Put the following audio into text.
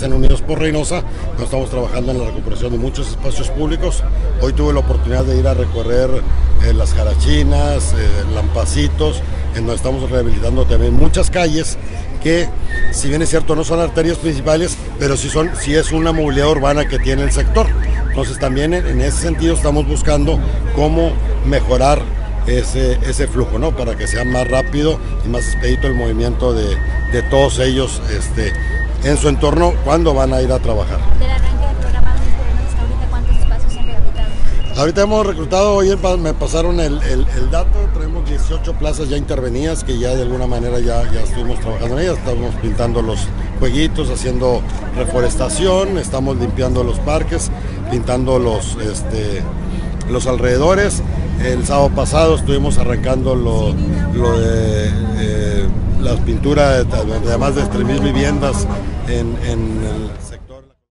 En Unidos por Reynosa nos estamos trabajando en la recuperación de muchos espacios públicos. Hoy tuve la oportunidad de ir a recorrer eh, las jarachinas, eh, lampacitos, en donde estamos rehabilitando también muchas calles que, si bien es cierto, no son arterias principales, pero sí, son, sí es una movilidad urbana que tiene el sector. Entonces también en, ese sentido estamos buscando cómo mejorar ese, ese flujo, ¿no? Para que sea más rápido y más expedito el movimiento de, de todos ellos este, en su entorno cuando van a ir a trabajar. Del arranque del programa Ministerio hasta ahorita, ¿cuántos espacios se han rehabilitado? Ahorita hemos reclutado, hoy me pasaron el, el, el, dato, tenemos 18 plazas ya intervenidas que ya de alguna manera ya, ya estuvimos trabajando en ellas, estamos pintando los jueguitos, haciendo reforestación, estamos limpiando los parques, pintando los, este, los alrededores. El sábado pasado estuvimos arrancando lo, lo de eh, las pinturas de, de más de 3.000 viviendas en, en el sector.